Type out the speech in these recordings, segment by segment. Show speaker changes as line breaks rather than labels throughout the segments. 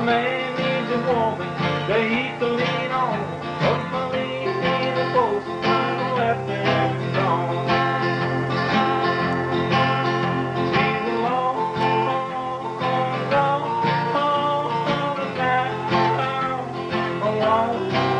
A man needs a woman to heat the lean on. Of my lean in the post, I'm left and gone. She's alone, alone, alone, alone, alone, alone, alone.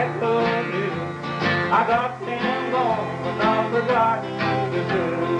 I got them on, but not forgotten the good.